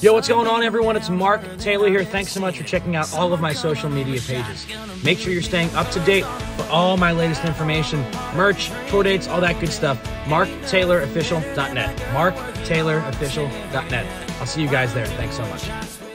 Yo, what's going on, everyone? It's Mark Taylor here. Thanks so much for checking out all of my social media pages. Make sure you're staying up to date for all my latest information, merch, tour dates, all that good stuff. MarkTaylorOfficial.net. MarkTaylorOfficial.net. I'll see you guys there. Thanks so much.